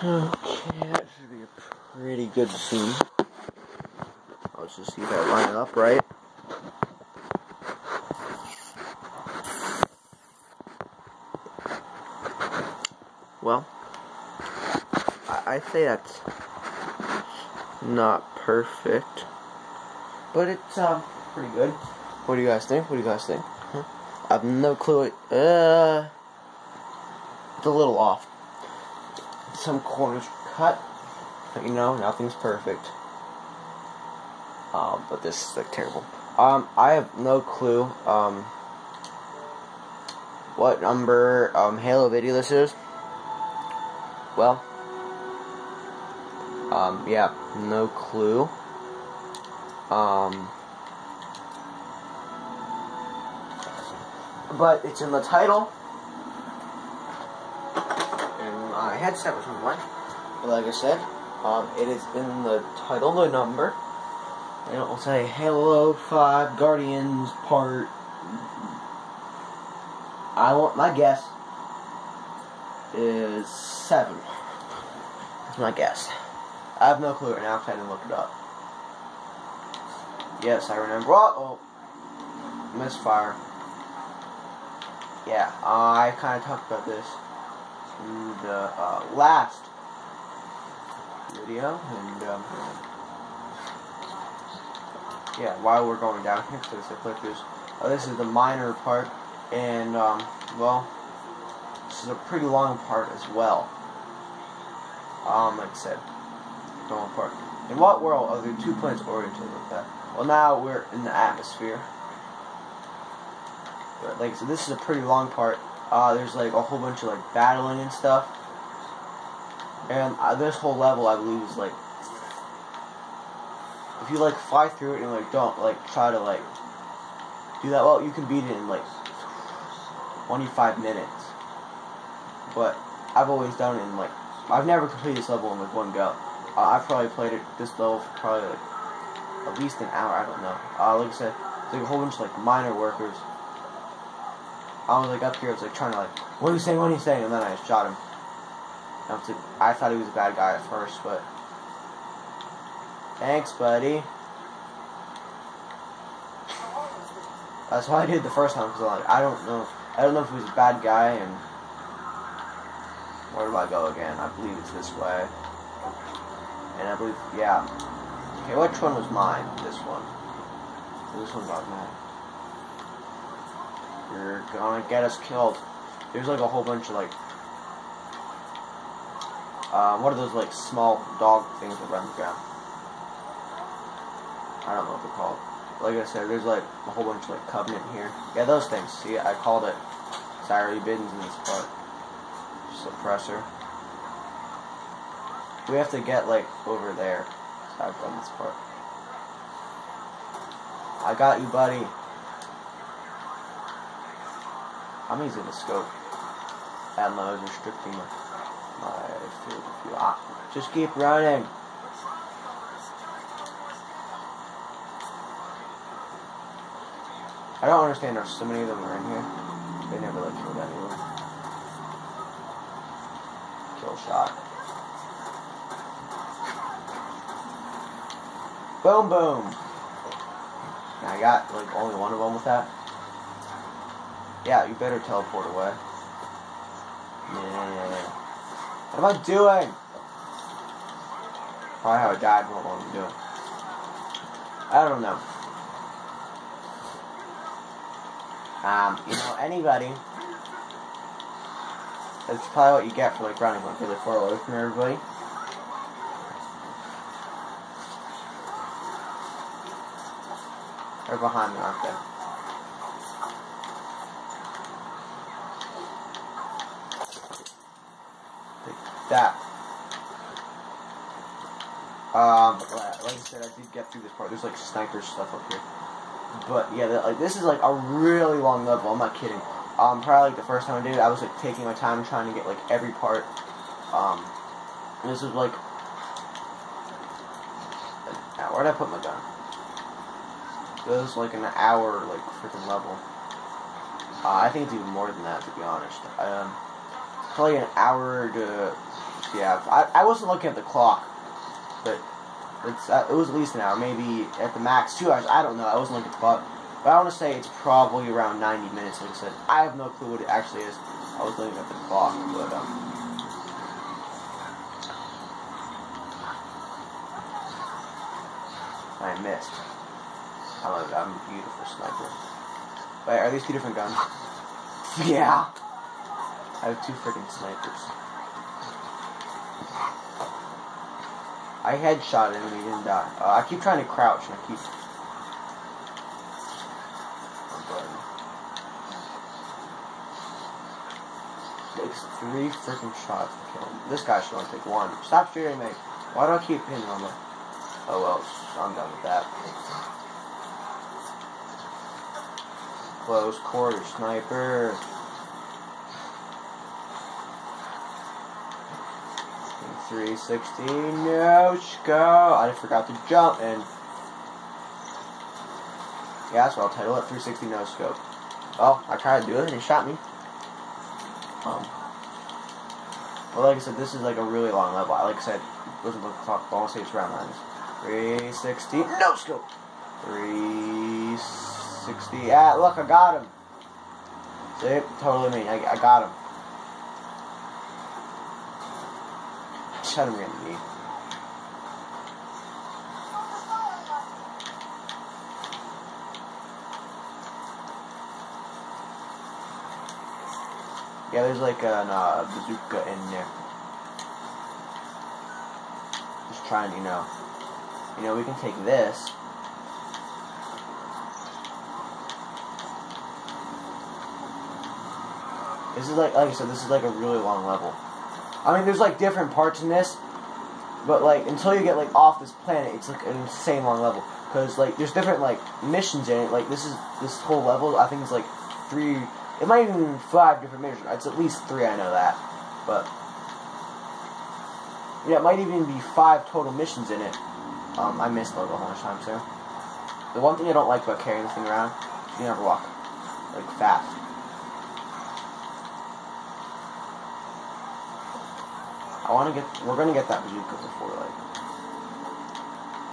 Okay, that should be a pretty good scene. Let's just see that line up right. Well, I, I say that's not perfect, but it's um pretty good. What do you guys think? What do you guys think? Huh? I have no clue. Uh, it's a little off. Some corners cut, you know nothing's perfect. Um, but this is like terrible. Um, I have no clue. Um, what number um Halo video this is? Well, um, yeah, no clue. Um, but it's in the title. And my headset was on. But like I said, um, it is in the title, the number. And it will say Halo 5 Guardians Part. I want my guess is 7. That's my guess. I have no clue right now because I didn't look it up. Yes, I remember. Oh, oh. misfire. Yeah, I kind of talked about this the uh, last video, and um, yeah, while we're going down here, because I click this. Uh, this is the minor part, and um, well, this is a pretty long part as well. Um, like I said, going apart. In what world are the two planets oriented like that? Well, now we're in the atmosphere. But, like, so this is a pretty long part. Uh, there's like a whole bunch of like battling and stuff. And uh, this whole level, I believe, is like if you like fly through it and like don't like try to like do that well, you can beat it in like 25 minutes. But I've always done it in like I've never completed this level in like one go. Uh, I've probably played it this level for probably like at least an hour. I don't know. Uh, like I said, there's like a whole bunch of like miner workers. I was like up here, I was like trying to like, what are you saying? What are you saying? And then I shot him. I, I thought he was a bad guy at first, but thanks, buddy. That's why I did the first time because like I don't know, I don't know if he was a bad guy and where do I go again? I believe it's this way. And I believe, yeah. Okay, which one was mine? This one. This one's automatic. You're gonna get us killed. There's like a whole bunch of like, um, what are those like small dog things run the ground? I don't know what they're called. Like I said, there's like a whole bunch of like covenant here. Yeah, those things. See, I called it. Sorry, Biddens in this part. Suppressor. We have to get like over there. So I've this part. I got you, buddy. I'm using the scope. Ammo is restricting my, my field of view. Ah, just keep running. I don't understand there's so many of them are in here. They never let killed anyone. Kill shot. Boom boom. I got like only one of them with that. Yeah, you better teleport away. Yeah. What am I doing? Probably how I died what I'm doing. I don't know. Um, you know, anybody. That's probably what you get for like running like really far away from everybody. They're behind me, aren't they? That. Um, like I said, I did get through this part. There's like sniper stuff up here. But yeah, like this is like a really long level. I'm not kidding. Um, probably like the first time I did it, I was like taking my time trying to get like every part. Um, this is like, now, where'd I put my gun? This is like an hour like freaking level. Uh, I think it's even more than that to be honest. Um, probably an hour to Yeah, I, I wasn't looking at the clock, but it's uh, it was at least an hour, maybe at the max two hours. I don't know. I wasn't looking at the clock, but I want to say it's probably around 90 minutes. Like I said, I have no clue what it actually is. I was looking at the clock, but um. I missed. I'm a, I'm a beautiful sniper. Wait, are these two different guns? yeah. I have two freaking snipers. I headshot him and he didn't die. Uh, I keep trying to crouch and I keep. Takes three freaking shots to kill him. This guy should only take one. Stop shooting me. Why do I keep hitting the? Oh well, I'm done with that. Close quarter sniper. 360, no, go. I forgot to jump, and yeah, that's what I'll title it, 360 no scope. Well, I tried to do it, and he shot me. Um, well, like I said, this is like a really long level. Like I said, doesn't look clock, say it's around lines. 360, no scope. 360, yeah, look, I got him. See, totally me. I, I got him. Yeah, there's like an uh, bazooka in there. Just trying, you know. You know, we can take this. This is like, like I said, this is like a really long level. I mean, there's like different parts in this, but like until you get like off this planet, it's like an insane long level. Cause like there's different like missions in it. Like this is this whole level. I think it's like three. It might even be five different missions. It's at least three. I know that, but yeah, it might even be five total missions in it. Um, I missed like a whole bunch of times. The one thing I don't like about carrying this thing around, you never walk like fast. I want to get, we're going to get that bazooka before, like,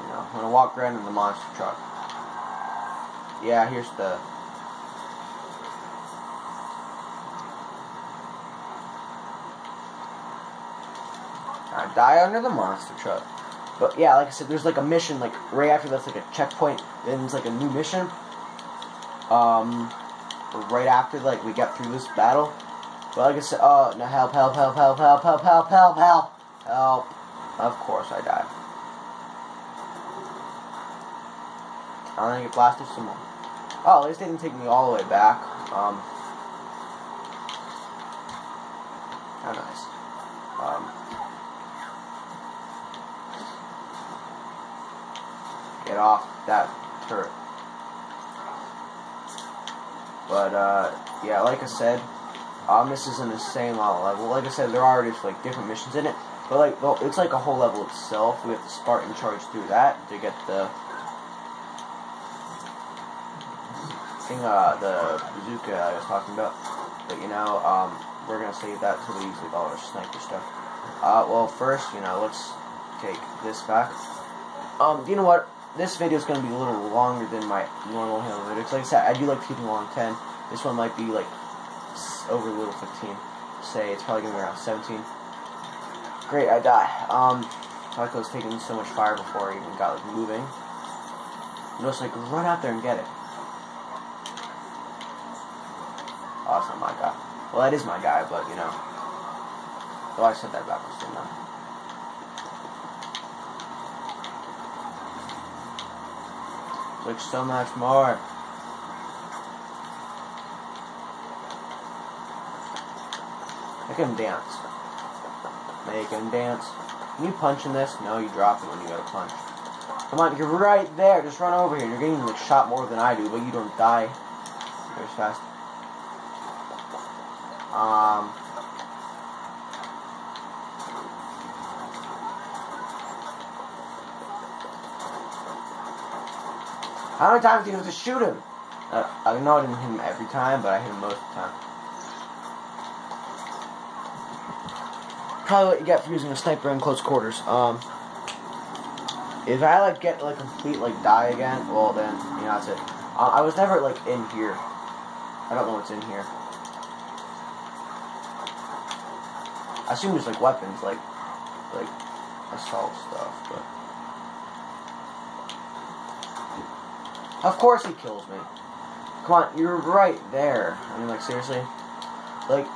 you know, I'm going to walk around in the monster truck. Yeah, here's the, I die under the monster truck. But yeah, like I said, there's like a mission, like right after that's like a checkpoint, then it's like a new mission. Um, right after like we get through this battle, like I said, oh, no, help, help, help, help, help, help, help, help, help, help. Of course I died. I'm gonna get blasted some more. Oh, at least they didn't take me all the way back. Um, how nice. Um, get off that turret. But, uh, yeah, like I said, um, this is an insane long level. Like I said, there are just like different missions in it, but like well, it's like a whole level itself. We have to Spartan charge through that to get the thing, uh, the bazooka I was talking about. But you know, um, we're gonna save that till we use like all our sniper stuff. Uh, well, first, you know, let's take this back. Um, you know what? This video is gonna be a little longer than my normal Halo videos. Like I said, I do like keeping along 10. This one might be like over a little 15. Say it's probably gonna be around 17. Great, I die. Um, I I was taking so much fire before I even got like moving. And just like run out there and get it. Oh, my guy. Well, that is my guy, but you know. Oh, I said that backwards, didn't I? Like so much more. Make him dance. Make him dance. Can you punch in this? No, you drop it when you gotta punch. Come on, you're right there. Just run over here. You're getting like shot more than I do, but you don't die very fast. Um. How many times do you have to shoot him? Uh, I know I didn't hit him every time, but I hit him most of the time. Probably what you get for using a sniper in close quarters. Um, if I like get like complete like die again, well then you know that's it. Uh, I was never like in here. I don't know what's in here. I assume there's like weapons, like like assault stuff, but of course he kills me. Come on, you're right there. I mean, like seriously, like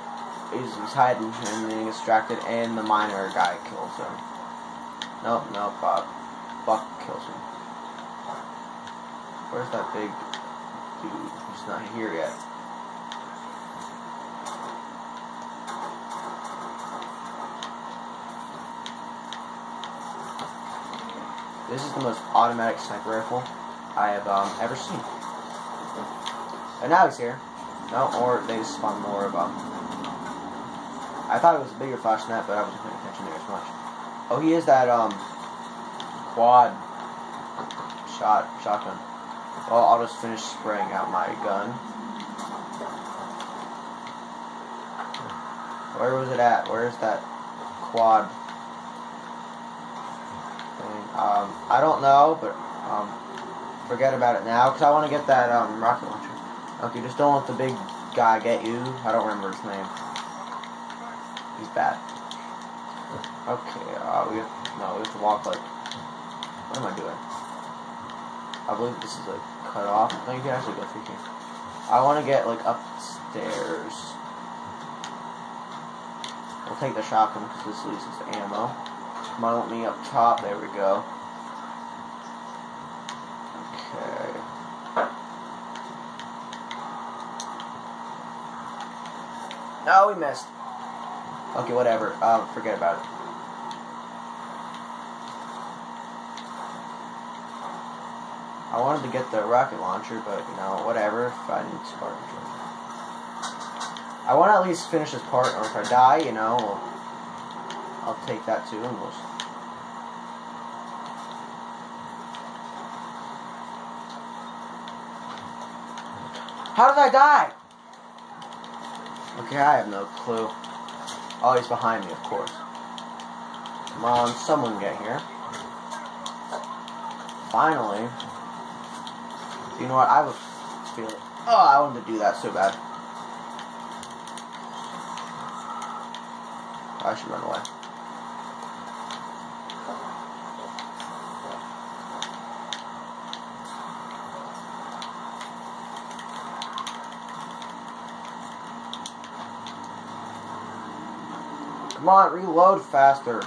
he's, he's hiding and being distracted, and the miner guy kills him. Nope, nope, Bob. Buck kills him. Where's that big dude? He's not here yet. This is the most automatic sniper rifle I have um, ever seen. And now he's here. No, or they spawned more of them. I thought it was a bigger flash net, but I wasn't paying attention there as much. Oh, he is that um quad shot shotgun. Well, I'll just finish spraying out my gun. Where was it at? Where's that quad thing? Um, I don't know, but um, forget about it now because I want to get that um, rocket launcher. Okay, just don't let the big guy get you. I don't remember his name. He's bad. Okay, uh, we have, no, we have to walk like what am I doing? I believe this is like cut off. No, you can actually go through here. I want to get like upstairs. We'll take the shotgun because this leads us. Come on, let me up top. There we go. Okay. No, we missed. Okay, whatever. Um, forget about it. I wanted to get the rocket launcher, but you know, whatever. If I need Spartan I want to at least finish this part, or if I die, you know, I'll take that too, and we'll. How did I die? Okay, I have no clue. Oh, he's behind me, of course. Come on, someone get here. Finally. You know what? I was feeling. Oh, I wanted to do that so bad. I should run away. Come on, reload faster.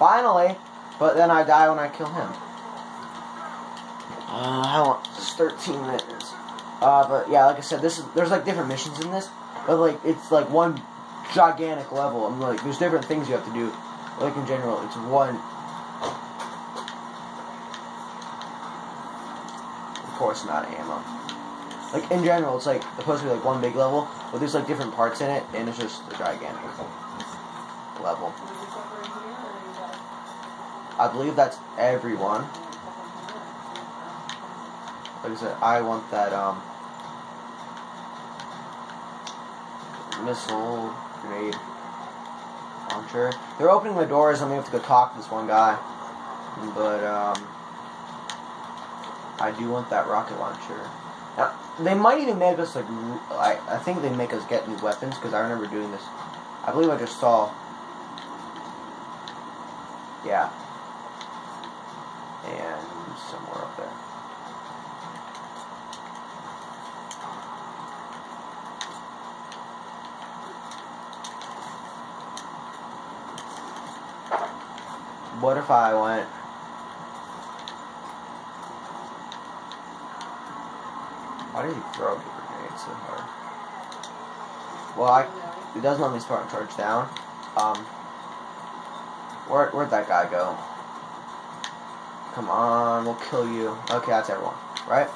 Finally, but then I die when I kill him. Uh, how long? It's 13 minutes. Uh, but yeah, like I said, this is there's like different missions in this, but like it's like one gigantic level. I'm like, there's different things you have to do. Like in general, it's one. Of course, not ammo. Like in general, it's like supposed to be like one big level, but there's like different parts in it, and it's just a gigantic level. I believe that's everyone. Like I said, I want that um missile grenade launcher. They're opening the doors, and we have to go talk to this one guy. But um, I do want that rocket launcher. Now, they might even make us like I I think they make us get new weapons because I remember doing this. I believe I just saw. Yeah. And somewhere up there. What if I went? Why did he throw the grenade so hard? Well, I, it does let me Spartan charge down. Um, where, where'd that guy go? Come on, we'll kill you. Okay, that's everyone, right?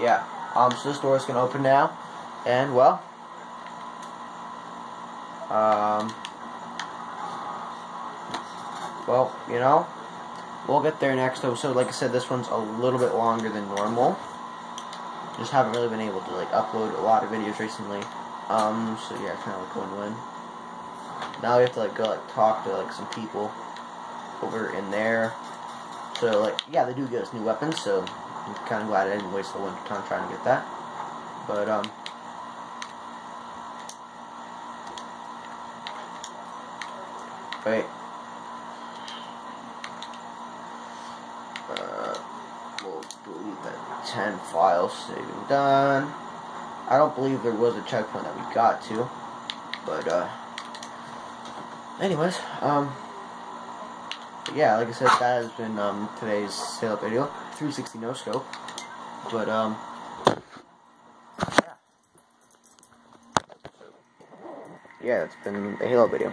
Yeah. Um, so this door is gonna open now, and well, um, well, you know, we'll get there next episode. Like I said, this one's a little bit longer than normal. just haven't really been able to like upload a lot of videos recently. Um, so yeah, kind of like going win. Now we have to like go like talk to like some people over in there. So like yeah, they do get us new weapons. So I'm kind of glad I didn't waste a winter time trying to get that. But um. Wait. Uh, we'll that 10 files, saving done. I don't believe there was a checkpoint that we got to, but, uh, anyways, um, yeah, like I said, that has been, um, today's sale video, 360 no scope, but, um, yeah. it's been the Halo video.